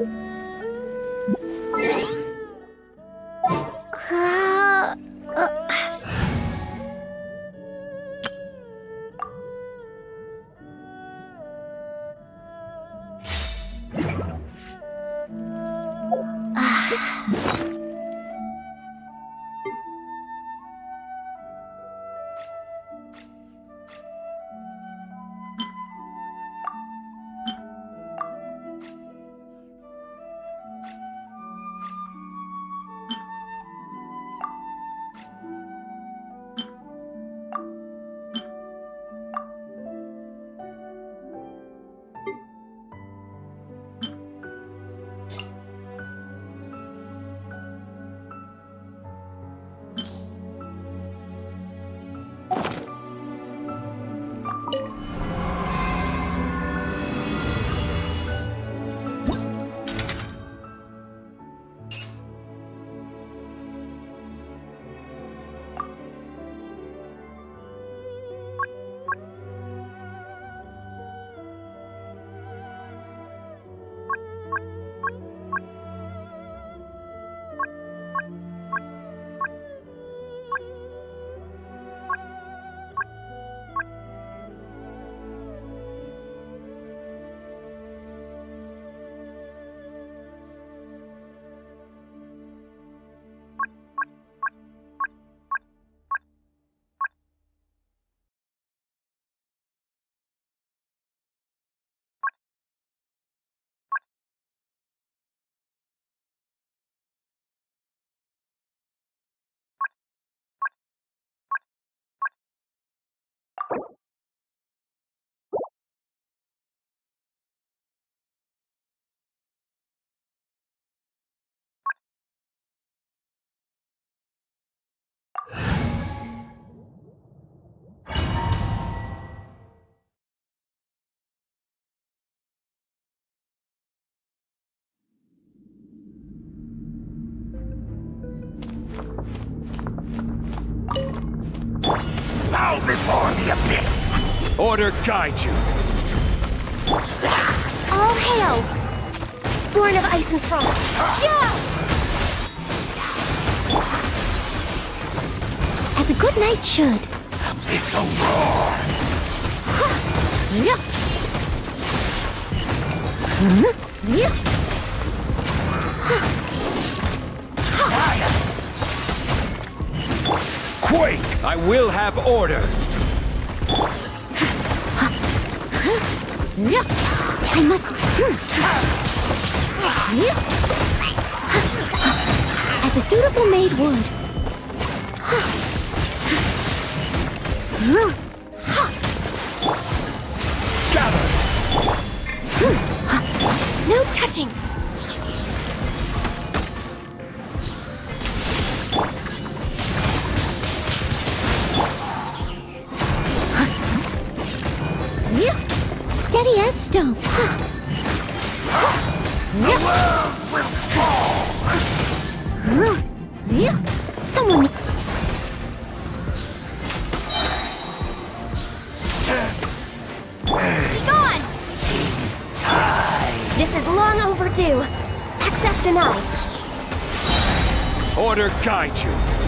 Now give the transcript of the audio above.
Ah, uh, Bow before the abyss! Order guide you. all hail! Born of ice and frost. Yeah! As a good knight should. Abyssal roar! Yeah. Hmm. Yeah. Quake! I will have order. Yeah. I must. As a dutiful maid would. Gather! No touching. As stone. The world will fall! Someone. This is long overdue. Access denied. Order guide you.